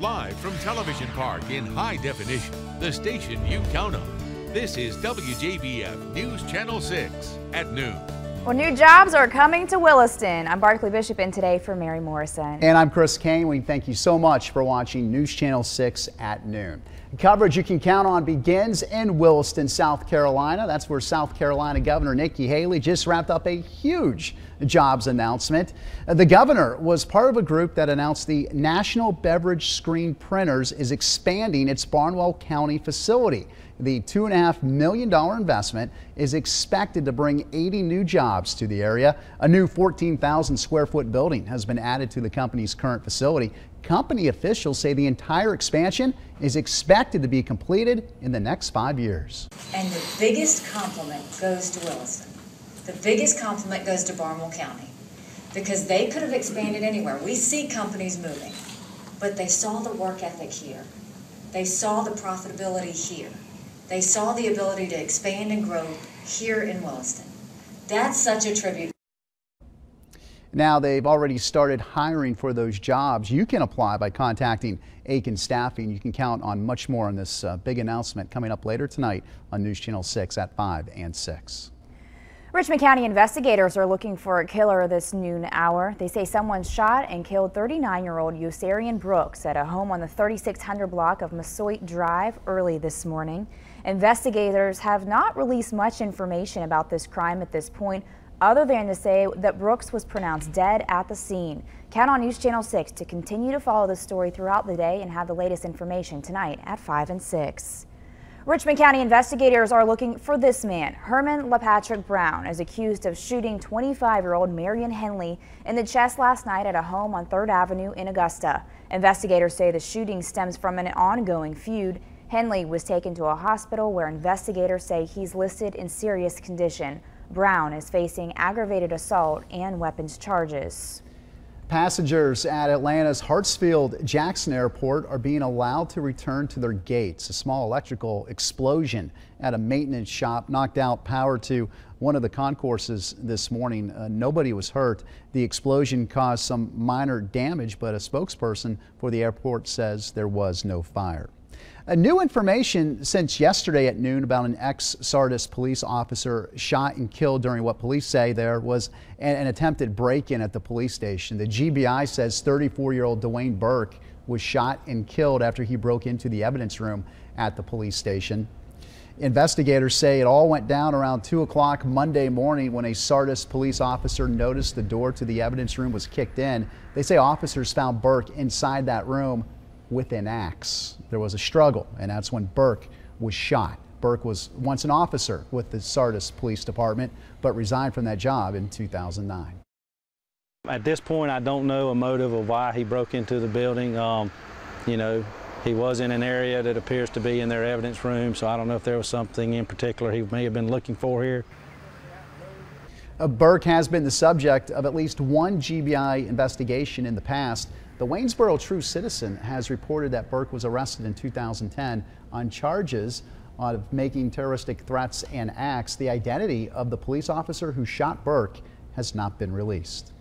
Live from Television Park in high definition, the station you count on. This is WJBF News Channel 6 at noon. Well, new jobs are coming to Williston. I'm Barkley Bishop in today for Mary Morrison. And I'm Chris Kane. We thank you so much for watching News Channel 6 at noon. Coverage you can count on begins in Williston, South Carolina. That's where South Carolina Governor Nikki Haley just wrapped up a huge jobs announcement. Uh, the governor was part of a group that announced the National Beverage Screen Printers is expanding its Barnwell County facility. The $2.5 million investment is expected to bring 80 new jobs to the area. A new 14,000 square foot building has been added to the company's current facility. Company officials say the entire expansion is expected to be completed in the next five years. And the biggest compliment goes to Williston. The biggest compliment goes to Barnwell County because they could have expanded anywhere. We see companies moving, but they saw the work ethic here. They saw the profitability here. They saw the ability to expand and grow here in Williston. That's such a tribute. Now they've already started hiring for those jobs. You can apply by contacting Aiken Staffing. You can count on much more on this uh, big announcement coming up later tonight on News Channel 6 at 5 and 6. Richmond County investigators are looking for a killer this noon hour. They say someone shot and killed 39-year-old Usarian Brooks at a home on the 3600 block of Massasoit Drive early this morning. Investigators have not released much information about this crime at this point, other than to say that Brooks was pronounced dead at the scene. Count on News Channel 6 to continue to follow this story throughout the day and have the latest information tonight at 5 and 6. Richmond County investigators are looking for this man, Herman LaPatrick Brown, is accused of shooting 25-year-old Marion Henley in the chest last night at a home on 3rd Avenue in Augusta. Investigators say the shooting stems from an ongoing feud. Henley was taken to a hospital where investigators say he's listed in serious condition. Brown is facing aggravated assault and weapons charges. Passengers at Atlanta's Hartsfield Jackson Airport are being allowed to return to their gates. A small electrical explosion at a maintenance shop knocked out power to one of the concourses this morning. Uh, nobody was hurt. The explosion caused some minor damage, but a spokesperson for the airport says there was no fire. A new information since yesterday at noon about an ex-Sardis police officer shot and killed during what police say there was an, an attempted break-in at the police station. The GBI says 34-year-old Dwayne Burke was shot and killed after he broke into the evidence room at the police station. Investigators say it all went down around 2 o'clock Monday morning when a Sardis police officer noticed the door to the evidence room was kicked in. They say officers found Burke inside that room with an axe. There was a struggle, and that's when Burke was shot. Burke was once an officer with the Sardis Police Department, but resigned from that job in 2009. At this point, I don't know a motive of why he broke into the building. Um, you know, he was in an area that appears to be in their evidence room, so I don't know if there was something in particular he may have been looking for here. Uh, Burke has been the subject of at least one GBI investigation in the past. The Waynesboro True Citizen has reported that Burke was arrested in 2010 on charges of making terroristic threats and acts. The identity of the police officer who shot Burke has not been released.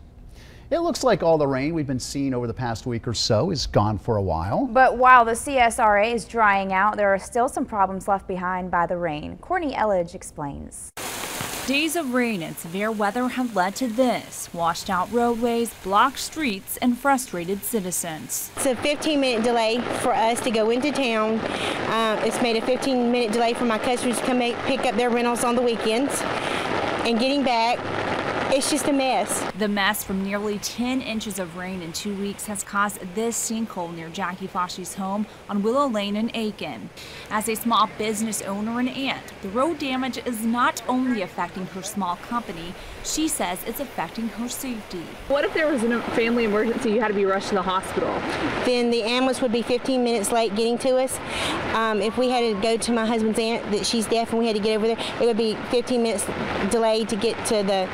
It looks like all the rain we've been seeing over the past week or so is gone for a while. But while the CSRA is drying out, there are still some problems left behind by the rain. Courtney Elledge explains. Days of rain and severe weather have led to this washed out roadways, blocked streets, and frustrated citizens. It's a 15 minute delay for us to go into town. Uh, it's made a 15 minute delay for my customers to come make, pick up their rentals on the weekends. And getting back, it's just a mess. The mess from nearly 10 inches of rain in two weeks has caused this sinkhole near Jackie Foshi's home on Willow Lane in Aiken. As a small business owner and aunt, the road damage is not only affecting her small company, she says it's affecting her safety. What if there was a family emergency, you had to be rushed to the hospital? Then the ambulance would be 15 minutes late getting to us. Um, if we had to go to my husband's aunt that she's deaf and we had to get over there, it would be 15 minutes delayed to get to the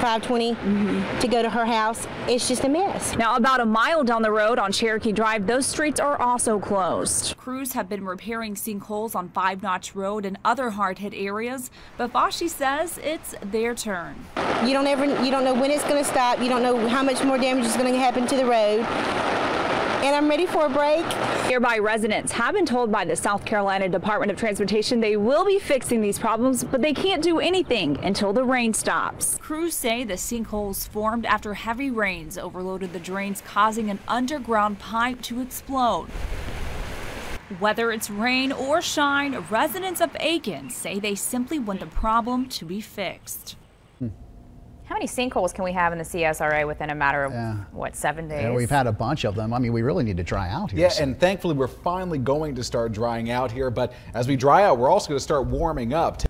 520 mm-hmm. to go to her house. It's just a mess. Now, about a mile down the road on Cherokee Drive, those streets are also closed. Crews have been repairing sinkholes on Five Notch Road and other hard hit areas, but Foshi says it's their turn. You don't ever, you don't know when it's going to stop. You don't know how much more damage is going to happen to the road and I'm ready for a break. Nearby residents have been told by the South Carolina Department of Transportation they will be fixing these problems, but they can't do anything until the rain stops. Crews say the sinkholes formed after heavy rains overloaded the drains, causing an underground pipe to explode. Whether it's rain or shine, residents of Aiken say they simply want the problem to be fixed. How many sinkholes can we have in the CSRA within a matter of, Yeah. what, seven days? And we've had a bunch of them. I mean, we really need to dry out here. Yeah, and thankfully we're finally going to start drying out here. But as we dry out, we're also going to start warming up.